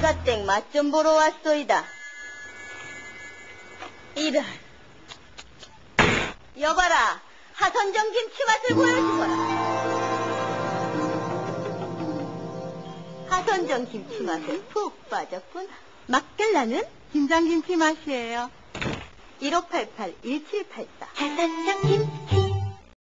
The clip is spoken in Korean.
땡땡 맛 좀 보러 왔소이다. 이런. 여봐라. 하선정 김치 맛을 보여주거라. 하선정 김치 맛에 푹 빠졌군. 막걸라는 김장김치 맛이에요. 1588-1784. 하선정 김치